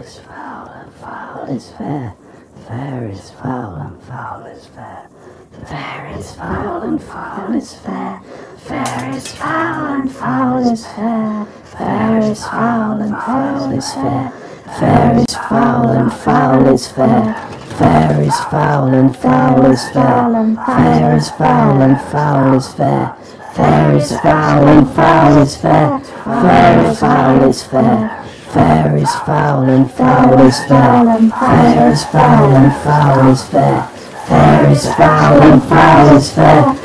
foul is fair. Fair is foul and foul is fair. Fair is foul and foul is fair. Fair is foul and foul is fair. Fair is foul and foul is fair. Fair is foul and foul is fair. Fair is foul and foul is fair. Fair is foul and foul is fair. Fair is foul and foul is fair. Fair is foul is fair. Fair is foul and foul is fair. Fair is foul and foul is fair. Fair is foul and foul is fair.